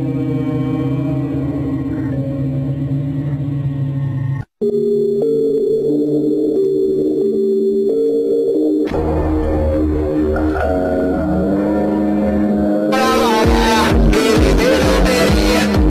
you.